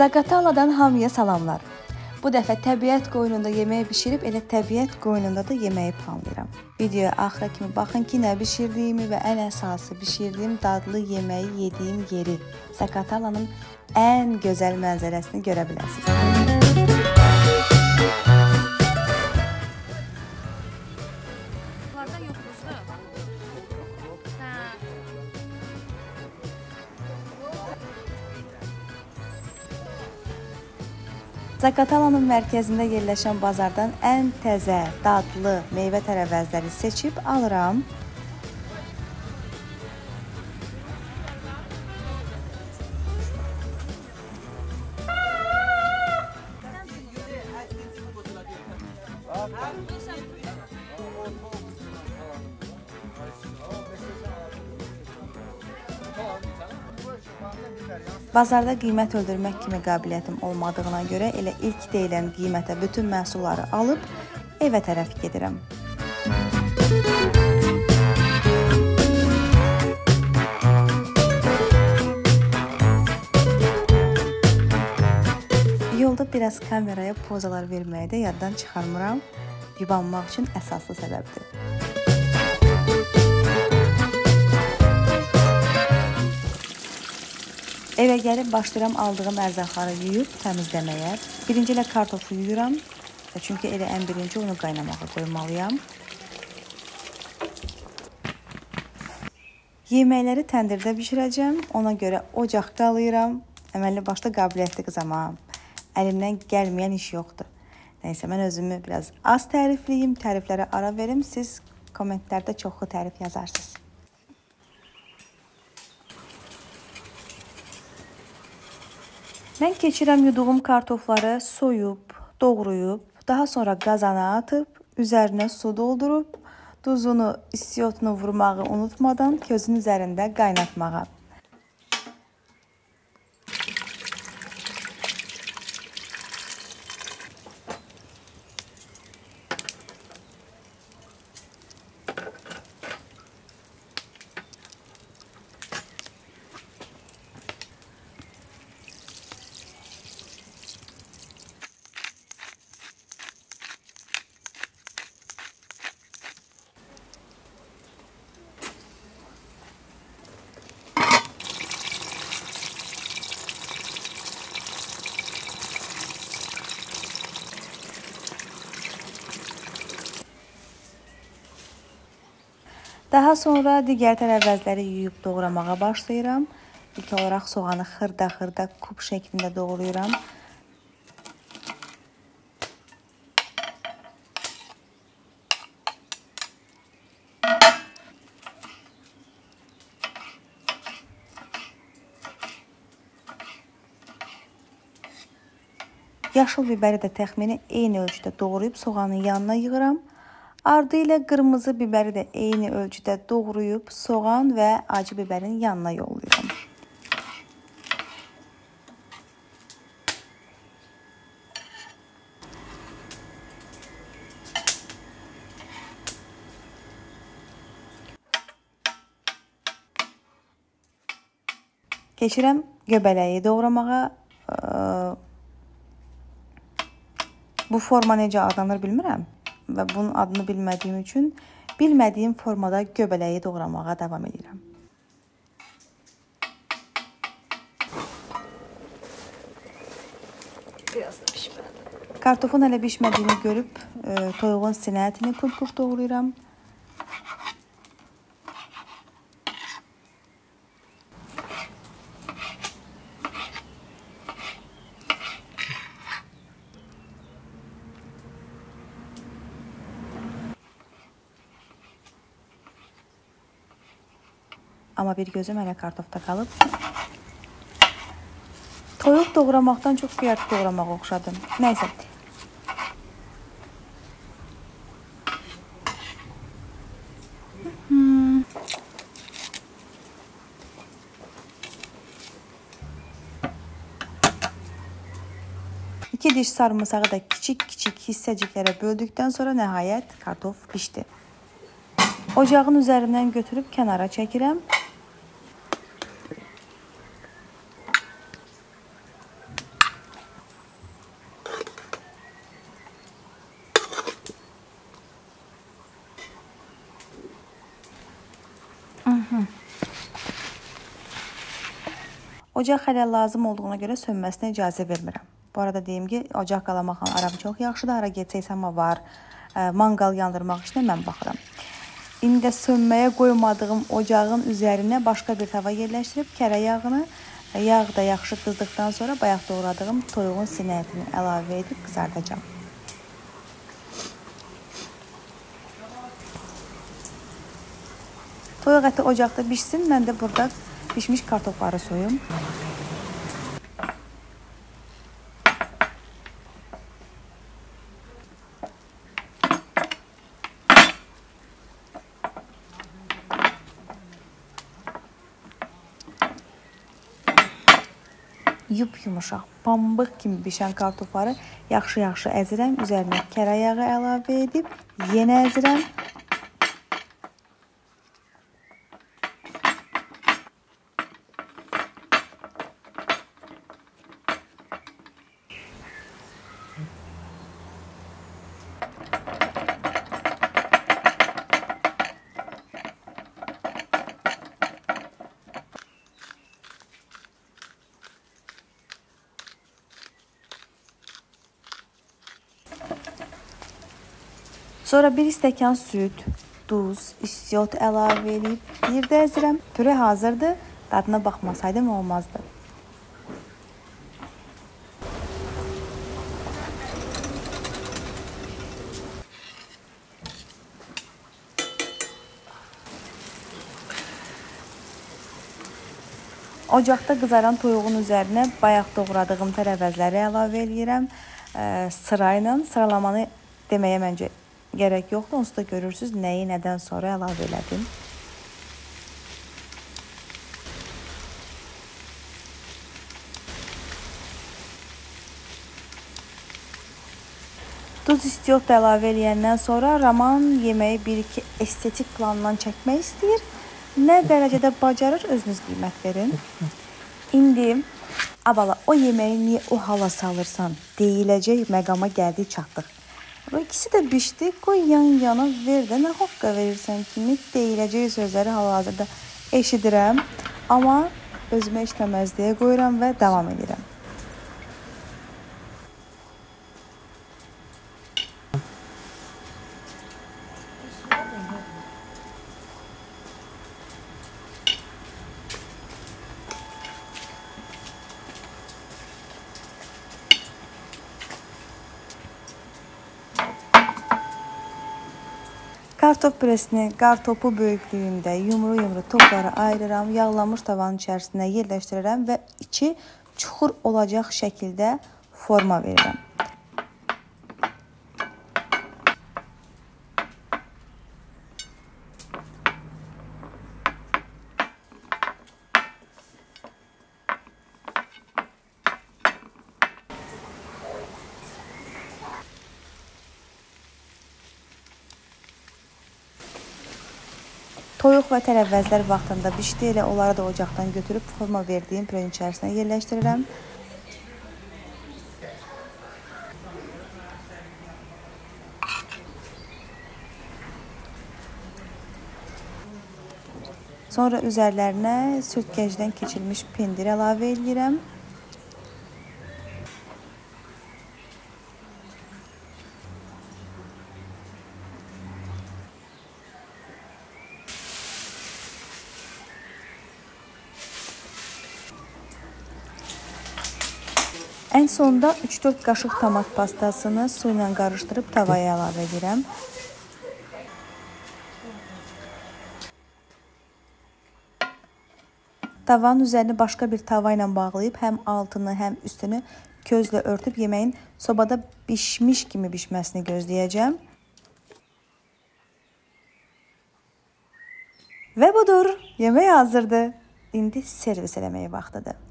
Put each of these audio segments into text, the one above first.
Zaqataladan hamıya salamlar. Bu dəfə təbiət qoynunda yemək bişirib elə təbiət qoynunda da yeməyi planlayıram. Videoya axıra kimi baxın ki, nə bişirdiyimi və ən əsası bişirdiyim dadlı yeməyi yediyim yeri, Zaqatalanın ən gözəl mənzərəsini görə bilərsiniz. Zaqatalanın mərkəzində yerləşən bazardan ən təzə, dadlı meyvə tərəvəzləri seçib alıram. Bazarda qiymət öldürmək kimi qabiliyyətim olmadığına görə elə ilk deyilən qiymətə bütün məhsulları alıb evə tərəf gedirəm. Yolda biraz kameraya pozalar verməyi də yaddan çıxarmıram. Yubanmaq üçün əsaslı səbəbdir. Evə gəlib başlayıram aldığım ərzaqları yuyub təmizləməyə. Birinci ilə kartofu yuyuram. Çünki elə ən birinci onu qaynamağa qoymalıyam. Yeməkləri təndirdə bişirəcəm. Ona görə ocaq qalayıram. Əməlli başda qabiliyyətli qızam ha. Əlimdən gəlməyən iş yoxdur. Nəysə mən özümü biraz az tərifləyim, təriflərə ara verim. Siz kommentlərdə çoxlu tərif yazarsınız. Mən keçirəm yuduğum kartofları soyub, doğrayıb, daha sonra qazana atıb, üzərinə su doldurub, duzunu, istiotunu vurmağı unutmadan közün üzərində qaynatmağa. Daha sonra digər tərəvəzləri yuyub doğramağa başlayıram. İlk olaraq soğanı xırda-xırda kub şəklində doğrayıram. Yaşıl bibəri də təxmini eyni ölçüdə doğrayıb soğanın yanına yığıram. Ardı ilə qırmızı bibəri də eyni ölçüdə doğrayıb soğan və acı bibərin yanına yollayıram. Keçirəm göbələyi doğramağa. Bu forma necə adlanır bilmirəm və bunun adını bilmədiyim üçün bilmədiyim formada göbələyi doğramağa davam edirəm. Kartofun hələ bişmədiyini görüb e, toyuğun sinə ətini kub-kub doğrayıram. Amma bir gözüm hələ kartofda qalıb. Toyuq doğramaqdan çox qıyart doğramağa oxşadım. Nəysə. Hmm. İki diş sarımsağı da kiçik-kiçik hissəciklərə böldükdən sonra nəhayət kartof bişdi. Ocağın üzərindən götürüb kənara çəkirəm. Ocaq hələ lazım olduğuna görə sönməsinə icazə vermirəm. Bu arada deyim ki, ocaq qalamaqla aram çox yaxşıdır. Hara getsəysəm var, e, manqal yandırmaq işinə mən baxıram. İndi də sönməyə qoymadığım ocağın üzərinə başqa bir tava yerləşdirib kərə yağını Yağ da yaxşı qızdıqdan sonra bayaq doğradığım toyuğun sinə ətini əlavə edib qızardacağam. Toyuq əti ocaqda bişsin, mən də burada bişmiş kartofları soyum. yup-yumuşaq, pambıq kimi bişən kartofları yaxşı-yaxşı əzirəm. Üzərinə kərə yağı əlavə edib yenə əzirəm. Sonra bir stəkan süd, duz, istiot əlavə edib bir də əzirəm. Püre hazırdır. Dadına baxmasaydım olmazdı. Ocaqda qızaran toyuğun üzərinə bayaq doğradığım tərəvəzləri əlavə eləyirəm. Sırayla sıralamanı deməyə məncə gərək yoxdur. Onsuz da görürsüz nəyi nədən sonra əlavə elədim. Duz istiot da əlavə eləyəndən sonra Raman yeməyi bir-iki estetik plandan çəkmək istəyir. Nə dərəcədə bacarır özünüz qiymət verin. İndi abala o yeməyi niyə o hala salırsan deyiləcək məqama gəldik çatdıq. Və ikisi də bişdi. Qoy yan-yana ver də nə haqqqa verirsən kimi deyiləcək sözləri hal-hazırda eşidirəm, amma özümə eşitməməzliyə qoyuram və davam edirəm. Kartof püresini qartopu böyüklüyündə yumru-yumru toplara ayırıram, yağlanmış tavanın içərisinə yerləşdirirəm və içi çuxur olacaq şəkildə forma verirəm. Toyuq və tərəvəzlər vaxtında bişdi, elə onları da ocaqdan götürüb forma verdiyim pürenin içərisinə yerləşdirirəm. Sonra üzərlərinə sürtkəcdən keçirilmiş pendir əlavə edirəm. Ən sonda 3-4 qaşıq tomat pastasını su ilə qarışdırıb tavaya əlavə edirəm. Tavanın üzərini başqa bir tava ilə bağlayıb həm altını, həm üstünü közlə örtüb yeməyin sobada bişmiş kimi bişməsini gözləyəcəm. Və budur, yemək hazırdır. İndi servis eləməyə vaxtıdır.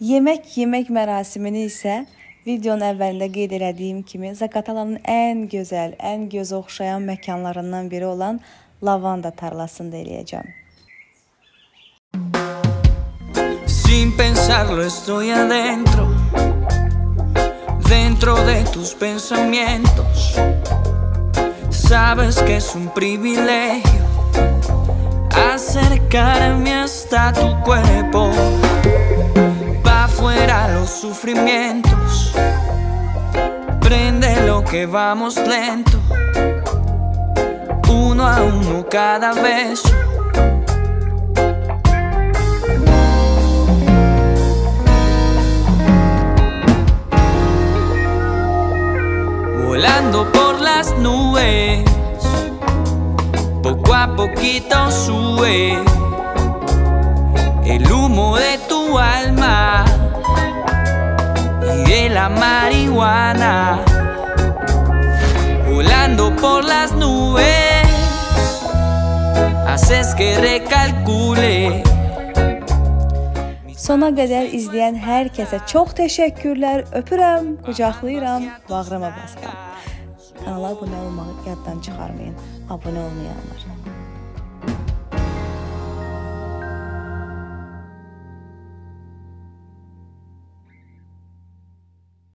Yemək yemək mərasimini isə videonun əvvəlində qeyd elədiyim kimi Zakatalanın ən gözəl, ən göz oxşayan məkanlarından biri olan lavanda tarlasında eləyəcəm. Sin pensarlo estoy adentro Dentro de tus pensamientos Sabes que es un privilegio Acercarme hasta tu cuerpo. Sufrimientos. Prende lo que vamos lento. Uno a uno cada beso. Volando por las nubes, poco a poquito sube el humo de tu alma de la marihuana. Volando por las nubes, haces que recalcule. Sona qədər izləyən hər kəsə çox təşəkkürlər. Öpürəm, qucaqlayıram, bağrıma basıram. Kanala abunə olmağı yaddan çıxarmayın. Abunə olmayanlar.